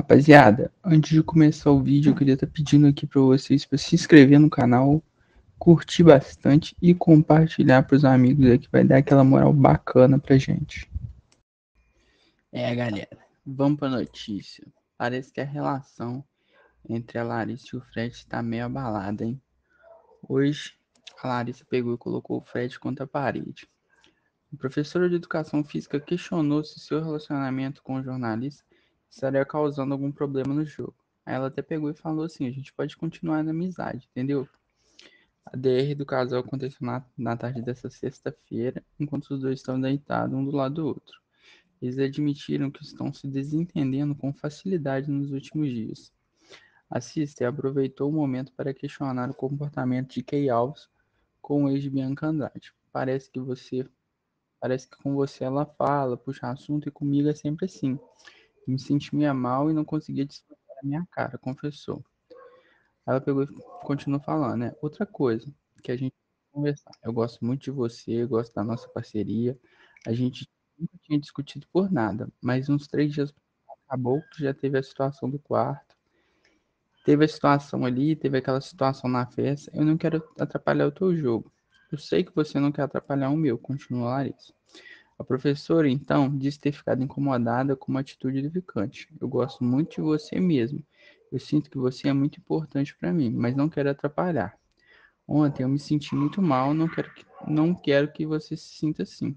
Rapaziada, antes de começar o vídeo, eu queria estar pedindo aqui para vocês para se inscrever no canal, curtir bastante e compartilhar para os amigos aí que vai dar aquela moral bacana pra gente. É, galera, vamos para notícia. Parece que a relação entre a Larissa e o Fred está meio abalada, hein? Hoje, a Larissa pegou e colocou o Fred contra a parede. O professor de educação física questionou se seu relacionamento com o jornalista estaria causando algum problema no jogo. Aí ela até pegou e falou assim: a gente pode continuar na amizade, entendeu? A DR do casal aconteceu na, na tarde dessa sexta-feira, enquanto os dois estão deitados um do lado do outro. Eles admitiram que estão se desentendendo com facilidade nos últimos dias. A Sister aproveitou o momento para questionar o comportamento de Kay Alves com o ex de Bianca Andrade. Parece que você. Parece que com você ela fala, puxa assunto e comigo é sempre assim. Me sentia mal e não conseguia desfrutar a minha cara, confessou. Ela pegou e continuou falando, né? Outra coisa que a gente conversar. Eu gosto muito de você, gosto da nossa parceria. A gente nunca tinha discutido por nada, mas uns três dias acabou que já teve a situação do quarto. Teve a situação ali, teve aquela situação na festa. Eu não quero atrapalhar o teu jogo. Eu sei que você não quer atrapalhar o meu, continua Larissa. A professora, então, disse ter ficado incomodada com uma atitude do Vicante. Eu gosto muito de você mesmo. Eu sinto que você é muito importante para mim, mas não quero atrapalhar. Ontem eu me senti muito mal, não quero que, não quero que você se sinta assim.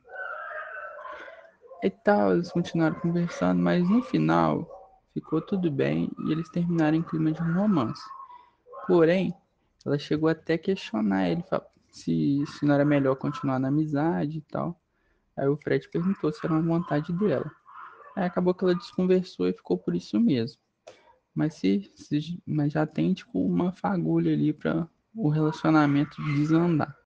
E tal, eles continuaram conversando, mas no final ficou tudo bem e eles terminaram em clima de romance. Porém, ela chegou até a questionar ele se, se não era melhor continuar na amizade e tal. Aí o Fred perguntou se era uma vontade dela. Aí acabou que ela desconversou e ficou por isso mesmo. Mas, se, se mas já tem tipo uma fagulha ali para o relacionamento desandar.